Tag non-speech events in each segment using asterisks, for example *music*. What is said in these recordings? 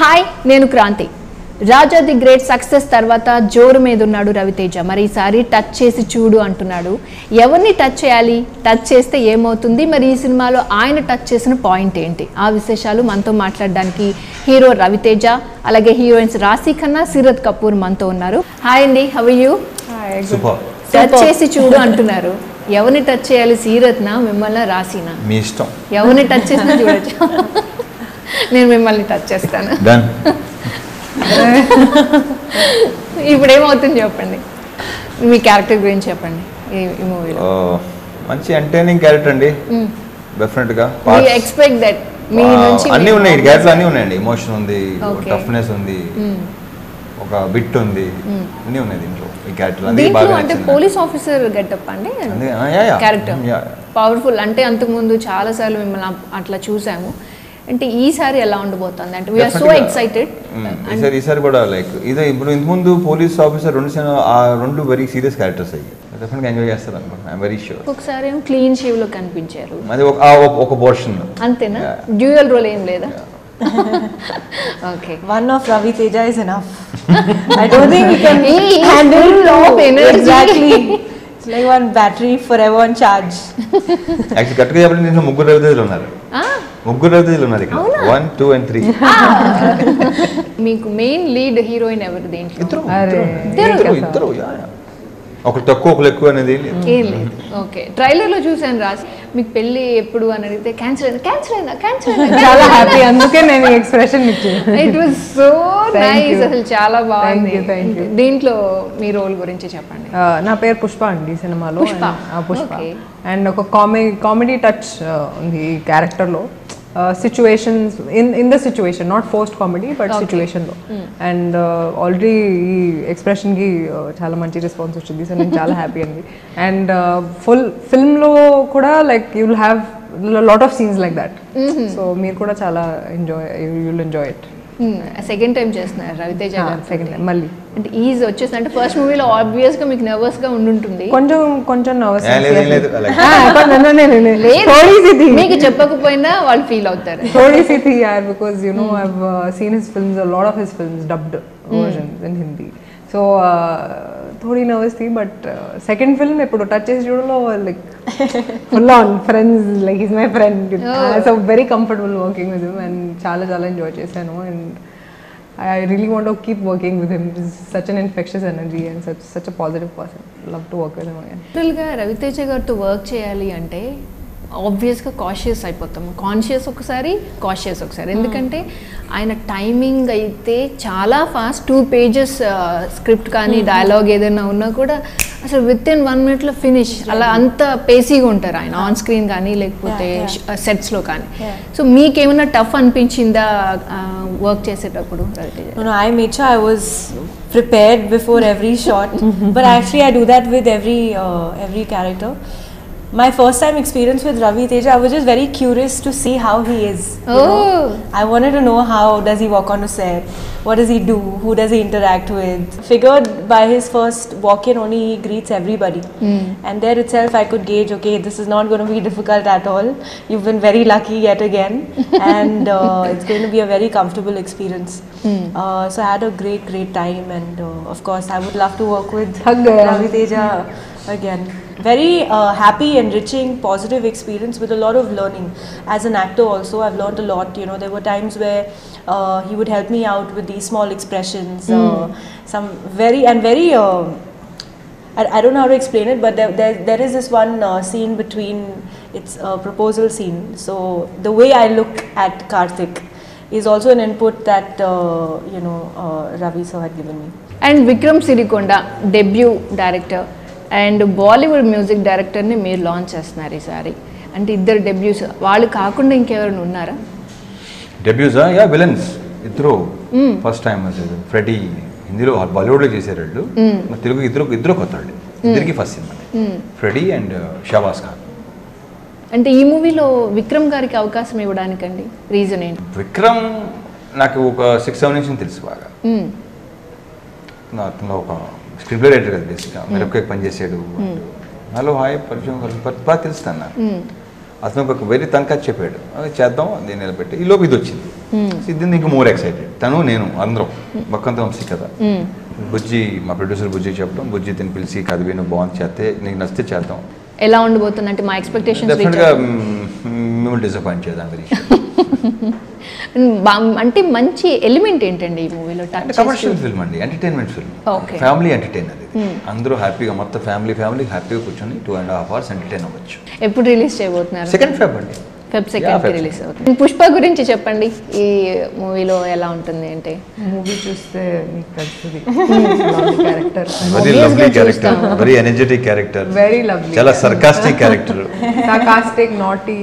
Hi నేను Kranthi. Raja the great success తర్వాత జోరు మీద ఉన్నాడు రవితేజ. మరి ఈసారి టచ్ చేసి చూడు అంటున్నాడు. ఎవరిని టచ్ చేయాలి? టచ్ చేస్తే ఏమవుతుంది? మరి ఈ సినిమాలో ఆయన టచ్ చేసిన పాయింట్ ఏంటి? ఆ విశేషాలు మనతో మాట్లాడడానికి హీరో రవితేజ అలాగే హీరోయిన్స్ రాశి ఖన్నా సిరత్ కపూర్ మనతో ఉన్నారు. హాయ్ అండి హవ్ యూ సూపర్. టచ్ చేసి చూడు అంటున్నారు. ఎవరిని టచ్ చేయాలి? సీరత్నా మిమ్మల్ని రాసినా మీ ఇష్టం. ఎవరిని టచ్ చేసినా చూడొచ్చు. నేను మిమ్మల్ని టచ్ చేస్తాను. ఇప్పుడు ఏమవుతుంది చెప్పండి. మీ క్యారెక్టర్ గురించి చెప్పండి ఈ మూవీలో మంచి ఎంటర్టైనింగ్ క్యారెక్టర్ అండి. డెఫినెట్గా. మీ Parts- ఎక్స్పెక్ట్ దట్ మీ నుంచి అన్నీ ఉన్నాయి క్యారెక్టర్ అన్నీ ఉన్నాయండి. ఎమోషన్ ఉంది. టఫ్నెస్ ఉంది మ్మ్. ఒక బిట్ ఉంది. అన్నీ ఉన్నాయి దీంట్లో ఈ క్యారెక్టర్ బాగా అంటే పోలీస్ ఆఫీసర్ గెటప్ అండి. క్యారెక్టర్. పవర్ఫుల్ అంటే అంతకుముందు చాలా సార్లు మిమ్మల్ని అట్లా చూసాము. అంటే ఈసారి ఎలా ఉండబోతుంది అంటే వీఆర్ సో. ఎక్సైటెడ్. ఈసారి ఈసారి కూడా లైక్ ఇదే ఇప్పుడు ఇంతకుముందు పోలీస్ ఆఫీసర్ రెండు ఆ రెండు వెరీ సీరియస్ క్యారెక్టర్స్ అయ్యి డెఫినెట్గా ఎంజాయ్ చేస్తారు అనుకుంటున్నాను ఐఎమ్ వెరీ షూర్ ఒకసారి ఏమో క్లీన్ షేవ్లో కనిపించారు అది ఒక ఒక- పోర్షన్ అంతేనా. డ్యూయల్ రోల్ ఏం లేదా okay *laughs* One of Ravi Teja is enough. *laughs* I don't think we can He is handle full of energy. Exactly. *laughs* It's like one battery forever on charge. *laughs* Actual కరెక్ట్గా చెప్పండి దీంట్లో ముగ్గురు రవితేజలు ఉన్నారు. ముగ్గురు రవితేజలు ఉన్నారు ఇక్కడ. వన్ టూ అండ్ త్రీ మీకు మెయిన్ లీడ్ హీరోయిన్ ఎవరు దేంట్లో? ఇద్దరు. ఇద్దరు ఇద్దరు యా, యా. ఒకరు తక్కువ ఒకరు ఎక్కువ అనేది లేదు. ఏం లేదు. ఓకే. ట్రైలర్లో చూసాను రాసి మీకు పెళ్ళి ఎప్పుడు అని అడిగితే క్యాన్సిల్ అయిందా క్యాన్సిల్ అయిందా క్యాన్సిల్ చాలా హ్యాపీ అందుకే నేను ఎక్స్ప్రెషన్ ఇచ్చాను. It was so nice. అసలు చాలా బాగుంది. దీంట్లో మీ రోల్ గురించి చెప్పండి. నా పేరు పుష్ప అండి సినిమాలో. పుష్ప. అండ్ ఒక కామెడీ కామెడీ టచ్ ఉంది ఈ క్యారెక్టర్లో situations in in the situation not forced comedy but. సిచ్యువేషన్లో అండ్ ఆల్రెడీ ఈ ఎక్స్ప్రెషన్కి చాలా మంచి రెస్పాన్స్ వచ్చింది సో నేను చాలా హ్యాపీ అండి. అండ్ ఫుల్ ఫిల్మ్లో కూడా like you will have lot of scenes like that so మీరు కూడా చాలా enjoy you will enjoy it Hmm. Second time చేస్తున్నారు రవితేజ మళ్ళీ. అంటే ఈజ్ వచ్చేసి అంటే ఫస్ట్ మూవీలో ఆబ్వియస్గా మీకు నర్వస్గా ఉండుంటుంది. కొంచెం కొంచెం నర్వస్ మీకు చెప్పకపోయినా వాళ్ళు ఫీల్ అవుతారు. థోడీ are because you know have seen his films a lot of his films dubbed in Hindi so థోడీ nervous thing but second film ఇప్పుడు టచ్ చేసి చూడలో like full on friends like is my friend so very comfortable working with him and చాలా చాలా enjoy చేశాను. And I really want to keep working with him such an infectious energy and such such a positive person love to work with హిమ్గా Ravi Teja గారితో work చేయాలి అంటే ఆబ్వియస్గా cautious అయిపోతాం. Conscious ఒకసారి cautious ఒకసారి. ఎందుకంటే ఆయన టైమింగ్ అయితే చాలా ఫాస్ట్ టూ పేజెస్ స్క్రిప్ట్ కానీ డైలాగ్ ఏదైనా ఉన్నా కూడా అసలు విత్ ఇన్ వన్ మినిట్లో ఫినిష్ అలా అంత పేసీగా ఉంటారు ఆయన ఆన్ స్క్రీన్ కానీ లేకపోతే సెట్స్లో కానీ. Yeah. సో మీకేమైనా టఫ్ అనిపించిందా వర్క్ చేసేటప్పుడు? Ravi Teja No, no, I made sure I was prepared before every shot. *laughs* but actually, I do that with every every character. My first time experience with Ravi Teja, I was just very curious to see how he is. you know. Oh. I wanted to know how does he walk on a set, what does he do, who does he interact with. Figured by his first walk-in only he greets everybody, and there itself I could gauge, okay, this is not going to be *laughs* difficult at all. You've been very lucky yet again, *laughs* and uh, it's going to be a very comfortable experience. Uh, so I had a great, great time, and uh, of course I would love to work with Ravi Teja again very uh, happy, enriching, positive experience with a lot of learning. As an actor also, I've learned a lot. You know, there were times where uh, he would help me out with these small expressions, mm. some very and very. Uh, I, I, don't know how to explain it, but there, there, there is this one uh, scene between, it's a proposal scene. So the way I look at Karthik is also an input that, you know, Ravi sir had given me. And Vikram Sirikonda, debut director, and Bollywood music డైరెక్టర్ని మీరు launch చేస్తున్నారు ఈసారి. అంటే ఇద్దరు డెబ్యూస్. వాళ్ళు కాకుండా ఇంకెవరైనా ఉన్నారా? డెబ్యూజా యా విలన్స్ ఇద్దరు. ఫస్ట్ టైం ఫ్రెడీ హిందీలో బాలీవుడ్లో చేశారు వాళ్ళు. మరి తెలుగు ఇద్దరు ఇద్దరు కొత్త వాళ్ళు. ఇద్దరికి first cinema Freddy and Shahbaz Khan అంటే ఈ మూవీలో విక్రమ్ గారికి అవకాశం ఇవ్వడానికండి? రీజన్ ఏంటి? విక్రమ్ నాకు ఒక సిక్స్ సెవెన్ నుంచి తెలుసు బాగా. నా అతను ఒక స్క్రిప్ట్ రైటర్ కదా బేసిక్గా మిరపకాయ పనిచేసాడు హలో హాయ్ పరిచయం బాగా తెలుస్తాను నాకు. అతను ఒక వెరీ తనకా చెప్పాడు. అది చేద్దాం దీన్ని నిలబెట్టి. ఈ లోపు ఇది వచ్చింది సిద్ధింది ఇంకా మోర్ ఎక్సైటెడ్ తను నేను అందరం. బక్కంత వంశీ కదా. బుజ్జి మా ప్రొడ్యూసర్ బుజ్జి చెప్పడం బుజ్జి తిని పిలిచి కథ విను బాగుంది చేస్తే నీకు నచ్చితే చేద్దాం. ఎలా ఉండబోతుంది అంటే మా ఎక్స్పెక్టేషన్స్ మిమ్మల్ని డిసప్పాయింట్ చేద్దాం *laughs* అంటే మంచి ఎలిమెంట్ ఏంటండి ఈ మూవీలో కమర్షియల్ ఫిల్మ్ అండి ఎంటర్టైన్మెంట్ ఫిల్మ్. ఫ్యామిలీ ఎంటర్టైనర్ ఇది అందరూ హ్యాపీగా మొత్తం ఫ్యామిలీ ఫ్యామిలీ హ్యాపీగా కూర్చొని two and half hours entertain అవ్వచ్చు. ఎప్పుడు రిలీజ్ చేయబోతున్నారు? సెకండ్ ఫెబ్ అండి. Feb second. రిలీజ్ అవుతుంది పుష్ప గురించి చెప్పండి. ఈ మూవీలో ఎలా ఉంటుంది అంటే? మూవీ చూస్తే మీకు తెలుస్తుంది. Character very lovely character. Very energetic character Very lovely చాలా. సర్కాస్టిక్ క్యారెక్టర్ సాకాస్టిక్ నాటీ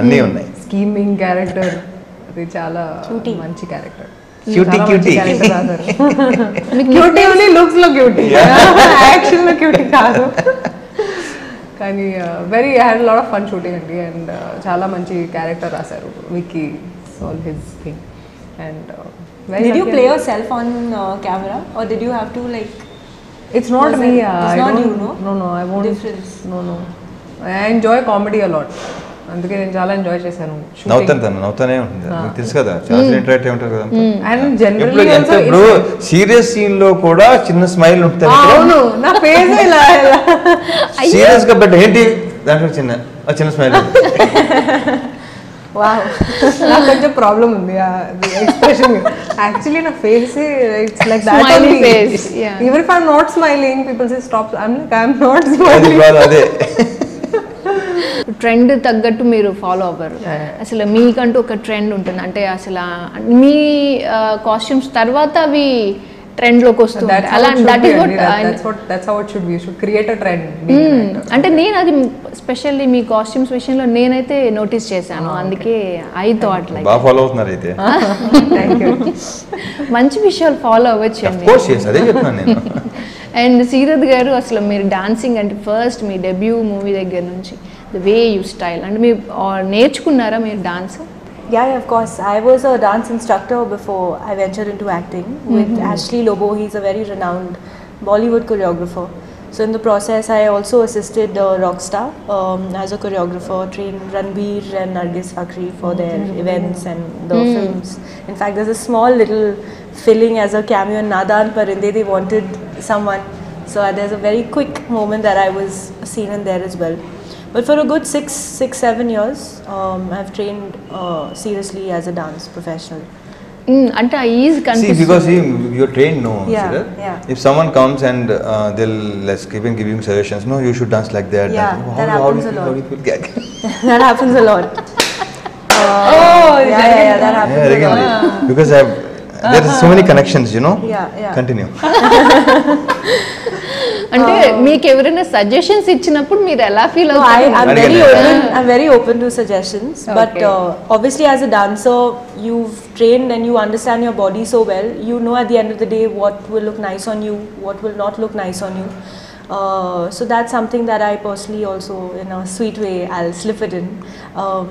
అన్నీ ఉన్నాయి. స్కీమింగ్ క్యారెక్టర్ అది చాలా మంచి character Cutie, cutie. Cutie only లుక్స్లో cutie action *laughs* లో క్యూటీ కాదు. *laughs* కానీ very had lot of fun shooting అండి అండ్ చాలా మంచి క్యారెక్టర్ రాశారు Vicky all his thing and Did you play yourself on uh, camera or did you have to like It's not me. it- uh, it's I not you, no? No, no, I won't. Difference. No, no. I enjoy comedy a lot. అందుకే నేను చాలా enjoy చేశాను. నవ్వుతాను తను నవ్వుతానే ఉంటుంది. మీకు తెలుసు కదా చాలా ఇంటరాక్ట్ ఉంటారు కదా. అండ్ జనరల్లీ ఎంత ఇప్పుడు సీరియస్ సీన్లో కూడా చిన్న స్మైల్ ఉంటుంది. అవును. నా ఫేస్ ఇలా ఇలా. *laughs* సీరియస్గా బట్ ఏంటి? దాంట్లో చిన్న ఆ చిన్న స్మైల్ వావ్ నాకు కొంచెం ప్రాబ్లం ఉంది ఎక్స్ప్రెషన్ యాక్చువల్లీ నా face it's like that only yeah. Even if I'm not smiling people say stop like I'm not అది స్మైలింగ్ అదే. ట్రెండ్ తగ్గట్టు మీరు ఫాలో అవ్వరు. అసలు మీకంటూ ఒక ట్రెండ్ ఉంటుంది. అంటే అసలు మీ కాస్ట్యూమ్స్ తర్వాత అవి ట్రెండ్లోకి వస్తుంది అలా that is being an actor. అంటే నేను అది స్పెషల్లీ మీ కాస్ట్యూమ్స్ విషయంలో నేనైతే నోటీస్ చేశాను. అందుకే ఐ థాట్ లైక్ బాగా ఫాలో అవుతున్నారు అయితే. *laughs* మంచి విషయాలు ఫాలో అవ్వచ్చు అండి. కోర్స్ చేసి అదే చెప్తున్నాను నేను. *laughs* అండ్ సీరత్ గారు అసలు మీరు డాన్సింగ్ అంటే ఫస్ట్ మీ డెబ్యూ మూవీ దగ్గర నుంచి ద వే యూ స్టైల్ అంటే మీరు ఆ, నేర్చుకున్నారా మీరు dance Yeah, yeah, of course. I was a dance instructor before I ventured into acting with Ashley Lobo. He's a very renowned Bollywood choreographer. So in the process, I also assisted uh, Rockstar um, as a choreographer, trained Ranbir and Nargis Fakhri for their events and the films. In fact, there's a small little filling as a cameo in Nadan Parinde. They wanted someone. So uh, there's a very quick moment that I was seen in there as well. But for a good six, six, seven years, um, I've trained uh, seriously as a dance professional. Mm, అంటే I is. See, because see, you're trained, no. Yeah, see that? yeah. If someone comes and uh, they'll let's keep on giving suggestions. No, you should dance like that. Yeah, dance. How, that happens how, a lot. How do you feel? *laughs* that happens a lot. *laughs* Uh, oh, yeah, yeah, yeah, that happens. Yeah, regularly. because I've there are so many connections, you know. Yeah, yeah. Continue. అంటే మీకు ఎవరైనా suggestions ఇచ్చినప్పుడు మీరు ఎలా feel No, I, అవుతారు I'm Very very good. open. I'm very open to suggestions. But Okay. uh, obviously, as a dancer, you've trained and you understand your body so well. You know at the end of the day what will look nice on you, what will not look nice on you. Uh, so that's something that I personally also, in a sweet way, I'll slip it in. Um,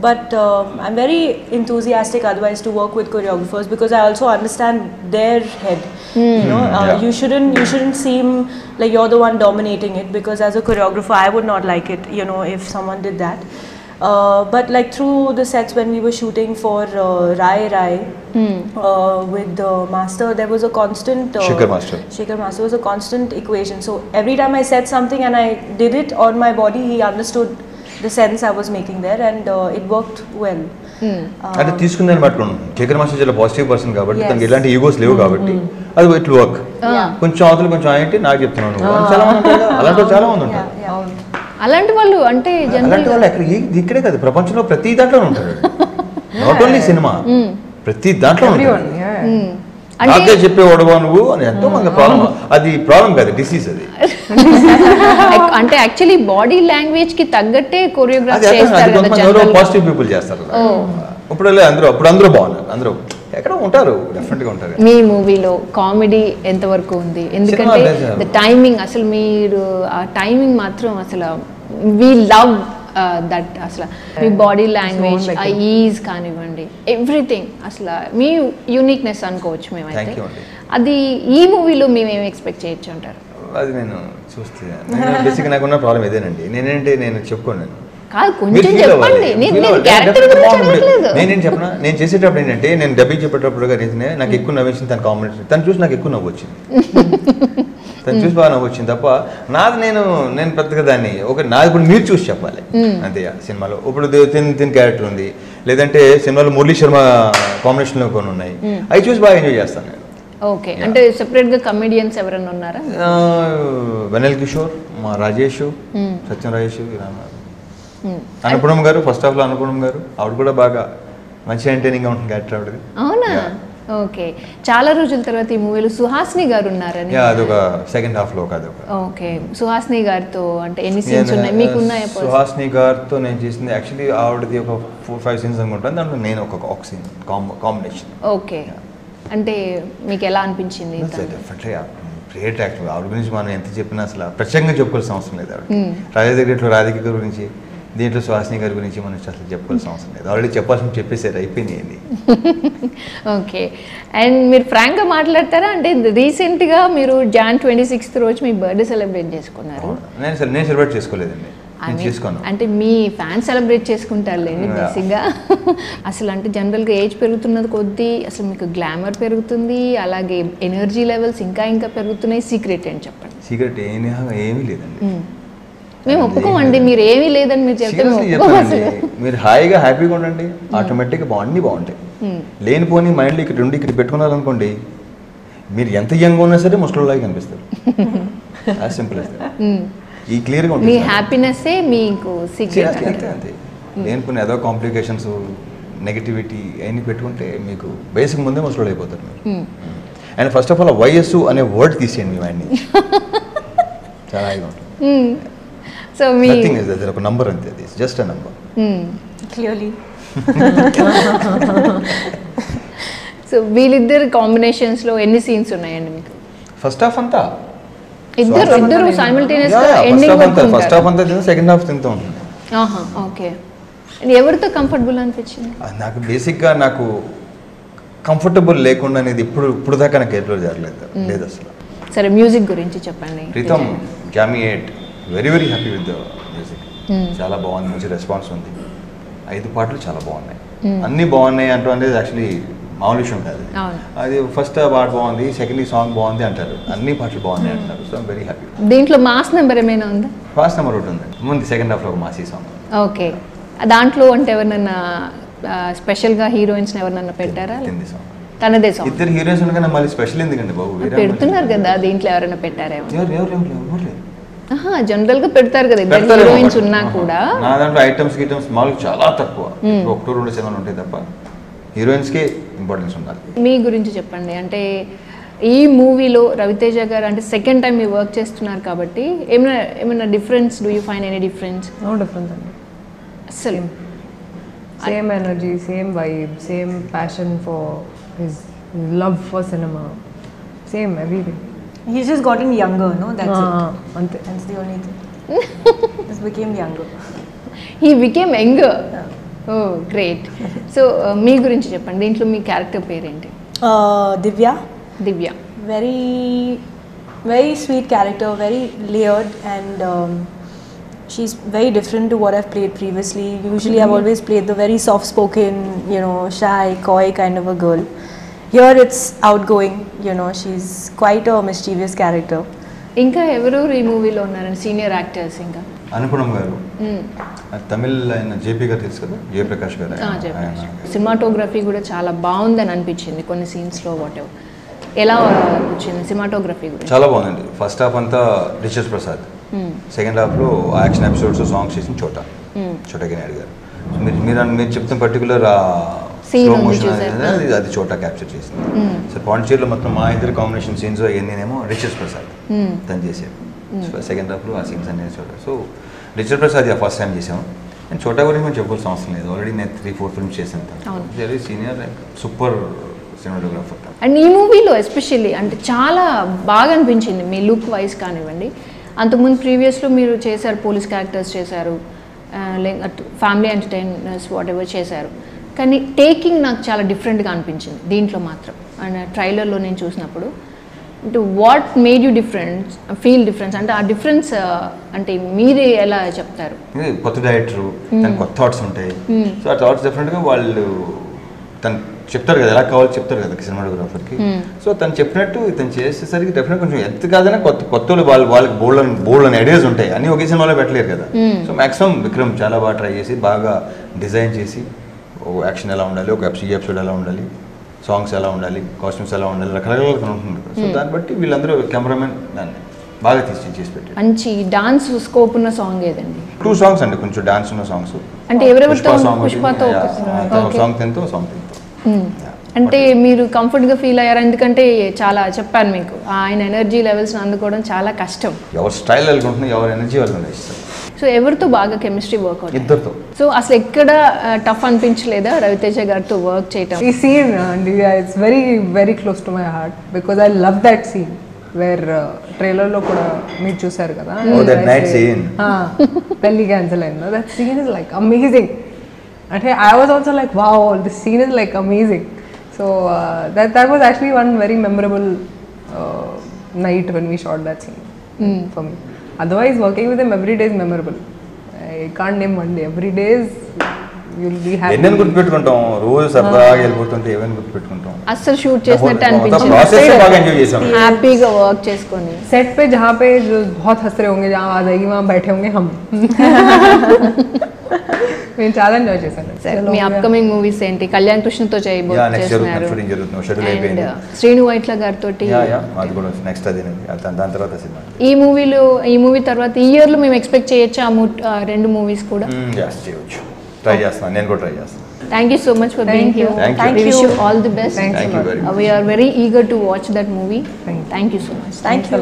but um, I'm very enthusiastic otherwise to work with choreographers because I also understand their head. You know, uh, yeah. you shouldn't you shouldn't seem like you're the one dominating it because as a choreographer I would not like it you know if someone did that uh, but like through the sets when we were shooting for uh, Rai Rai uh, with the master there was a constant uh, Shikhar Master. Shikhar Master was a constant equation so every time I said something and I did it on my body he understood the sense I was making there and uh, it worked well. అంటే తీసుకుందని పట్టుకోండి. Shekhar master చాలా positive person కాబట్టి. తనకి ఎలాంటి egos లేవు కాబట్టి అది ఇట్ వర్క్ కొంచెం అవతలు కొంచెం ఏంటి నాకు చెప్తున్నాను. చాలా మంది అలాంటి వాళ్ళు చాలా మంది ఉంటారు. అలాంటి వాళ్ళు అంటే అలాంటి వాళ్ళు ఎక్కడ ఇక్కడే కాదు ప్రపంచంలో ప్రతి దాంట్లో ఉంటారు. నాట్ ఓన్లీ సినిమా ప్రతి దాంట్లో ఉంటారు. అంటే నాకే చెప్పేవాడు నువ్వు? అని ఎంతో మంది ప్రాబ్లం. అది ప్రాబ్లం కాదు డిసీజ్ అది. *laughs* అంటే యాక్చువల్లీ బాడీ లాంగ్వేజ్కి తగ్గట్టే కొరియోగ్రాఫ్. చేస్తారు పాజిటివ్ పీపుల్ చేస్తారు ఇప్పుడు అందరూ అప్పుడు అందరూ బాగున్నారు. అందరూ ఎక్కడ ఉంటారు డెఫినెట్గా ఉంటారు. మీ మూవీలో కామెడీ ఎంతవరకు ఉంది? ఎందుకంటే టైమింగ్ అసలు మీరు ఆ టైమింగ్ మాత్రం అసలు వి లవ్ దట్ అసలు మీ బాడీ లాంగ్వేజ్ ఆ ఈజ్ కానివ్వండి ఎవ్రీథింగ్ అసలు మీ యూనిక్నెస్ అనుకోవచ్చు మేమైతే. అది ఈ మూవీలో మేము ఏమి ఎక్స్పెక్ట్ చేయొచ్చు అంటారు? అది నేను చూస్తే నేను బేసిక్గా నాకున్న ప్రాబ్లం ఇదేనండి. నేనేంటి నేను చెప్పుకోను నేను. కాదు కొంచెం. చెప్పండి. నేను చెప్పనా? చేసేటప్పుడు ఏంటంటే నేను డబ్బింగ్ చెప్పేటప్పుడు కానీ నాకు ఎక్కువ నవ్వించింది తన కాంబినేషన్. తను చూసి నాకు ఎక్కువ నవ్వు వచ్చింది. *laughs* తను చూసి బాగా వచ్చింది తప్ప నాది నేను నేను పెద్దగా దాన్ని ఒక నాది ఇప్పుడు మీరు చూసి చెప్పాలి. అంతే సినిమాలో. ఇప్పుడు తిన్ తిన్ క్యారెక్టర్ ఉంది. లేదంటే సినిమాలో మురళీ శర్మ కాంబినేషన్లో కొన్ని ఉన్నాయి. అవి చూసి బాగా ఎంజాయ్ చేస్తాను నేను. ఓకే. అంటే సెపరేట్గా కమెడియన్స్ ఎవరైనా ఉన్నారా? వెనల్ కిషోర్ మా రాజేష్ సత్యం రాజేష్. అనుపూర్ణం గారు ఫస్ట్ హాఫ్లో అనుపూర్ణం గారు ఆవిడ కూడా బాగా మంచి ఎంటర్టైనింగ్గా ఉంటుంది క్యారెక్టర్ ఆవిడది. అవునా? ఓకే. చాలా రోజుల తర్వాత ఈ మూవీలో సుహాసిని గారు ఉన్నారని అదొక సెకండ్ హాఫ్లో ఒక అదొక. ఓకే. సుహాసిని గారితో అంటే ఎన్ని సీన్స్ ఉన్నాయి? మీకు ఉన్నాయా సుహాస్ని గారితో నేను చేసింది యాక్చువల్లీ ఆవిడది ఒక ఫోర్ ఫైవ్ సీన్స్ అనుకుంటాను దాంట్లో నేను ఒక ఒక సీన్ కాంబినేషన్ ఓకే. అంటే మీకు ఎలా అనిపించింది గ్రేట్ యాక్టర్ ఆవిడ గురించి మనం ఎంత చెప్పినా అసలు ప్రత్యేకంగా చెప్పుకోవాల్సిన అవసరం లేదు ఆవిడ రాజా గ్రేట్లో రాధిక గారి గురించి దీంట్లో సుహాసిని గారి గురించి మనం అసలు చెప్పుకోవాల్సిన అవసరం లేదు. ఆల్రెడీ చెప్పాల్సిన చెప్పేసారు అయిపోయింది ఓకే *laughs* అండ్ మీరు ఫ్రాంక్గా మాట్లాడతారా? అంటే రీసెంట్గా మీరు జాన్ ట్వంటీ సిక్స్త్ రోజు మీ బర్త్డే సెలబ్రేట్ చేసుకున్నారు. నేను నేను సెలబ్రేట్ చేసుకోలేదండి. అంటే మీ ఫ్యాన్స్ సెలబ్రేట్ చేసుకుంటారులేండి Yeah. బేసిక్గా. *laughs* అసలు అంటే జనరల్గా ఏజ్ పెరుగుతున్నది కొద్దీ అసలు మీకు గ్లామర్ పెరుగుతుంది అలాగే ఎనర్జీ లెవెల్స్ ఇంకా ఇంకా పెరుగుతున్నాయి సీక్రెట్ ఏంటి చెప్పండి. సీక్రెట్ ఏమీ ఏమీ లేదండి. మేము ఒప్పుకోమండి మీరు ఏమీ లేదని మీరు చెప్తే మీరు హాయిగా హ్యాపీగా ఉండండి. ఆటోమేటిక్గా అన్నీ బాగుంటాయి. లేనిపోని మైండ్లో ఇక్కడ ఉండి ఇక్కడ పెట్టుకున్నారనుకోండి మీరు ఎంత యంగ్ ఉన్నా సరే ముసలిలాగా కనిపిస్తారు. *laughs* సింపుల్ ఈ క్లియర్గా మీ ఉంటుంది హ్యాపీనెస్సే మీకు అంతే అంతే అంతే. లేనిపోని ఏదో కాంప్లికేషన్స్ నెగిటివిటీ అవన్నీ పెట్టుకుంటే మీకు బేసిక్ ముందే ముసలి అయిపోతారు మీరు. అండ్ ఫస్ట్ ఆఫ్ ఆల్ వయస్సు అనే వర్డ్ తీసేయండి మీ మైండ్ నుంచి. *laughs* చాలా హాయిగా ఉంటుంది. సో మీ నథింగ్ ఇస్ ఒక నంబర్ అంతే అది just a number Hmm. Clearly. So వీళ్ళిద్దరు కాంబినేషన్స్లో ఎన్ని సీన్స్ ఉన్నాయండి మీకు? ఫస్ట్ హాఫ్ అంతా. ఇద్దరు ఇద్దరు సైమిల్టేనియస్గా ఫస్ట్ ఎండింగ్ వరకు ఫస్ట్ హాఫ్ అంతా తింటే సెకండ్ హాఫ్ తింటూ ఉంటుంది. ఆహా ఓకే. ఎవరితో కంఫర్టబుల్ అనిపించింది? నాకు బేసిక్గా నాకు కంఫర్టబుల్ లేకుండా అనేది ఇప్పుడు ఇప్పుడు దాకా నాకు ఎప్పుడు జరగలేదు లేదు అసలు. సరే మ్యూజిక్ గురించి చెప్పండి. ప్రీతం జామీ eight very very happy with music చాలా బాగుంది మంచి రెస్పాన్స్ ఉంది. ఐదు పాటలు చాలా బాగున్నాయి. అన్నీ బాగున్నాయి అంటూ అనేది యాక్చువల్లీ మామూలు విషయం కాదు. అది ఫస్ట్ పాట బాగుంది సెకండ్ సాంగ్ బాగుంది అంటారు. అన్ని పాటలు బాగున్నాయి అంటారు సో వెరీ హ్యాపీ దీంట్లో మాస్ నెంబర్ ఏమైనా ఉందా? ఫస్ట్ నెంబర్ ఒకటి ఉంది. ముందు సెకండ్ హాఫ్లో ఒక మాసీ సాంగ్ ఓకే. దాంట్లో అంటే ఎవరినన్నా స్పెషల్గా హీరోయిన్స్ ఎవరినన్నా పెట్టారా? హిందీ సాంగ్ తనదే సాంగ్ ఇద్దరు హీరోయిన్స్ ఉండగానే మళ్ళీ స్పెషల్ ఎందుకండి బాబు? పెడుతున్నారు కదా దీంట్లో ఎవరైనా పెట్టారేమో. ఎవరు ఎవరు ఎవరు? జనరల్గా పెడతారు కదా ఇద్దరు హీరోయిన్స్ ఉన్నా. కూడా. నా దాంట్లో ఐటమ్స్ గిటమ్స్ మామూలుగా చాలా తక్కువ. ఒకటో రెండు సినిమాలు ఉంటాయి తప్ప. హీరోయిన్స్కే ఇంపార్టెన్స్ ఉండాలి. మీ గురించి చెప్పండి. అంటే ఈ మూవీలో రవితేజ గారు అంటే సెకండ్ టైం మీరు వర్క్ చేస్తున్నారు కాబట్టి ఏమైనా ఏమైనా difference do you find any difference no difference అండి. అసలు same energy same vibe same passion for his love for cinema same everything He's just gotten younger, no? That's it. అంతే That's the only thing. *laughs* Just became younger. He became young oh great so మీ గురించి చెప్పండి దీంట్లో మీ character పేరేంటి Uh, Divya, Divya very, very sweet character, very layered, and um, she's very different to what I've played previously. Usually, I've always played the very soft-spoken, you know, shy, coy kind of a girl. Here, it's outgoing. You know, she's quite a mischievous character. ఇంకా ఎవరెవరు ఈ మూవీలో ఉన్నారండి? Senior actors ఇంకా? అనుపణం గారు. తమిళ్ ఆయన JP గారు తెలుసు కదా? జయప్రకాష్ గారు సినిమాటోగ్రఫీ కూడా చాలా బాగుందని అనిపించింది కొన్ని సీన్స్లో వాట్ ఎవర్ ఎలా వచ్చింది సినిమాటోగ్రఫీ గురించి? చాలా బాగుందండి. ఫస్ట్ హాఫ్ అంతా రిచర్స్ ప్రసాద్. సెకండ్ హాఫ్లో యాక్షన్ ఎపిసోడ్స్ సాంగ్స్ చేసిన చోట. చోటకి నాయుడు గారు. మీరు మీరు మీరు చెప్తున్న పర్టికులర్ స్లో మోషన్. అది చోట క్యాప్చర్ చేసింది. సో పాండిచేరిలో మొత్తం మా ఇద్దరు కాంబినేషన్ సీన్స్ అవన్నీనేమో రిచర్స్ ప్రసాద్ తను చేసాడు సో సెకండ్ హాఫ్లో ఆ సీన్స్ అనేది Chota. So Richard Prasad first time చేసాము అండ్ చోటా గురించి మనం చెప్పుకోవాల్సిన అవసరం లేదు. ఆల్రెడీ నేను త్రీ ఫోర్ ఫిల్మ్స్ చేశాను. Very senior super cinematographer and ఈ మూవీలో ఎస్పెషల్లీ అంటే చాలా బాగా అనిపించింది మీ లుక్ వైజ్ కానివ్వండి. అంతకుముందు ప్రీవియస్లో మీరు చేశారు పోలీస్ క్యారెక్టర్స్ చేశారు ఫ్యామిలీ ఎంటర్టైనర్స్ వాట్ ఎవర్ చేశారు. కానీ టేకింగ్ నాకు చాలా డిఫరెంట్గా అనిపించింది దీంట్లో మాత్రం. అండ్ ట్రైలర్లో నేను చూసినప్పుడు అంటే what made you difference feel difference అంటే ఆ డిఫరెన్స్ అంటే మీరే ఎలా చెప్తారు? కొత్త డైరెక్టర్ కొత్త థాట్స్ ఉంటాయి. సో ఆ థాట్స్ డెఫినెట్గా వాళ్ళు తను చెప్తారు కదా ఎలా కావాలో చెప్తారు కదా సినిమాటోగ్రాఫర్కి. సో తను చెప్పినట్టు తను చేసేసరికి డెఫినెట్ కొంచెం ఎంత కాదన్నా కొత్త కొత్త వాళ్ళు వాళ్ళు వాళ్ళకి బోల్డ్ అని బోల్డ్ అని ఐడియాస్ ఉంటాయి. అన్ని ఒకే సినిమాలో పెట్టలేరు కదా. సో మాక్సిమం విక్రమ్ చాలా బాగా ట్రై చేసి బాగా డిజైన్ చేసి ఓ యాక్షన్ ఎలా ఉండాలి ఒక ఈ ఎపిసోడ్ ఎలా ఉండాలి సాంగ్స్ ఎలా ఉండాలి కాస్ట్యూమ్స్ ఎలా ఉండాలి రకరకాలుగా ఉంటుంది సో దాన్ని బట్టి వీళ్ళందరూ కెమెరామెన్ దాన్ని బాగా తీసి చేసి పెట్టారు. మంచి డాన్స్ స్కోప్ ఉన్న సాంగ్ ఏదండి? టూ సాంగ్స్ అండి కొంచెం డాన్స్ ఉన్న సాంగ్స్ అంటే ఎవరెవరితో పుష్పతో సాంగ్ తింటూ సాంగ్ తింటూ. అంటే మీరు కంఫర్ట్గా ఫీల్ అయ్యారు ఎందుకంటే చాలా చెప్పాను మీకు ఆయన ఎనర్జీ లెవెల్స్ అందుకోవడం చాలా కష్టం. ఎవరి స్టైల్ వెళ్ళుకుంటున్నా ఎవరి ఎనర్జీ వాళ్ళు ఇస్తారు సో ఎవరితో బాగా కెమిస్ట్రీ వర్క్ అవుతుంది ఇద్దరితో. సో అసలు ఎక్కడ టఫ్ అనిపించలేదా రవితేజ గారితో వర్క్ చేయటం? ఈ సీన్ అండి it's very very close to my heart because I love that scene where ట్రైలర్లో కూడా మీరు చూసారు కదా? Oh, scene. Ah, పెళ్ళి క్యాన్సిల్ అయింది. That scene is like amazing అంటే I was also like wow this scene is like amazing so that that was actually one very memorable night when we shot that scene for me otherwise working with um every days memorable I can't name one day every days will be happy ఎన్నెన్ని గుర్తుపెట్టుకుంటాం రోజు సరదాగా వెళ్ళిపోతుంటే ఏమైనా గుర్తుపెట్టుకుంటాం అసలు shoot చేసినట్టు process అనిపించింది బాగా enjoy చేసాం హ్యాపీగా వర్క్ చేసుకొని सेट पे जहाँ पे जो बहुत हंस रहे होंगे जहाँ आ जाएगी वहाँ बैठे होंगे हम నేను చాలా ఎంజాయ్ చేశాను. సరే మీ అప్కమింగ్ మూవీస్ ఏంటి? కళ్యాణ్ కృష్ణతో చేయబో యా నెక్స్ట్ జరుగుతుంది చేస్తున్నారు. షూటింగ్ జరుగుతుంది. షెడ్యూల్ అండ్ అయిపోయింది. శ్రీను వైట్ల గారితో యా యా అది కూడా నెక్స్ట్ అదేనండి దాని తర్వాత సినిమా. ఈ మూవీలో ఈ మూవీ తర్వాత ఈ ఇయర్లో మేము ఎక్స్పెక్ట్ చేయొచ్చు? ఆ రెండు మూవీస్ కూడా? యా చేయవచ్చు ట్రై చేస్తాను నేను కూడా ట్రై చేస్తాను thank you so much for being you. Here Thank we wish you all the best Thanks Thank you very much. we are very eager to watch that movie. Thank you. thank you so much. Thank you.